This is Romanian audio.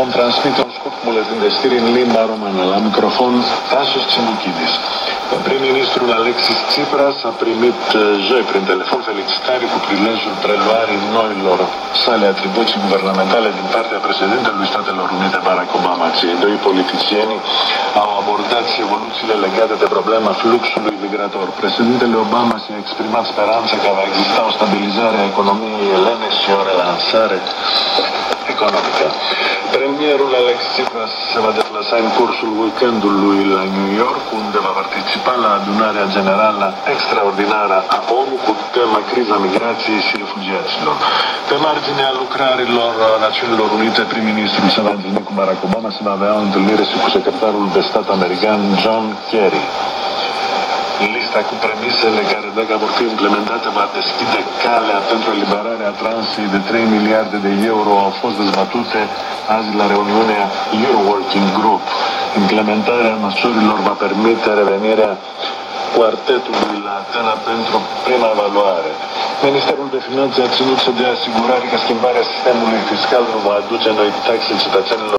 Bon Transmit των Σκουτ Μπουλετίν Δεστήριν Λίμπα Ρωμανέλα Μικροφόν Τάσος Τσιμουκίδης. Πριν Μινίστρου Αλέξης Τσίπρας Απριμίτ ε, Ζωή Πριν Τελεφόν Φελιτσιτάρι που πριλέζουν Τρελουάρι Νόιλορ. Σάλε Ατριμπούτσι Γουβερναμεντάλε Την Πάρτια Πρεσεδίντα Λουιστά Τελορουνίτε Μπαράκ Ομπάμα Τσιεντοί Πολιτισιένη Αο Αμπορτάτσι Εβολούτσι Λελεγκάτε Τε Προβλέμα Φλούξου Λουι Μιγκρατόρ Πρεσεδίντε Λε Ομπάμα Σε Εξπριμάτ Σπεράντσα economică. Premierul Alex Tsipras se va deplasa în cursul weekendului la New York, unde va participa la adunarea generală extraordinară a ONU cu tema criza migrației și refugiaților. Pe marginea lucrărilor Națiunilor Unite, prim-ministrul se va întâlni cu Barack Obama, se va avea o întâlnire și cu secretarul de stat american John Kerry. Lista cu premisele care, dacă vor fi implementate, va deschide calea pentru eliberarea transei de 3 miliarde de euro au fost dezbatute azi la reuniunea Euroworking Group. Implementarea măsurilor va permite revenirea quartetului la Atena pentru prima evaluare. Ministerul de Finanțe a ținut să dea asigurare că schimbarea sistemului fiscal nu va aduce noi taxe cetățenilor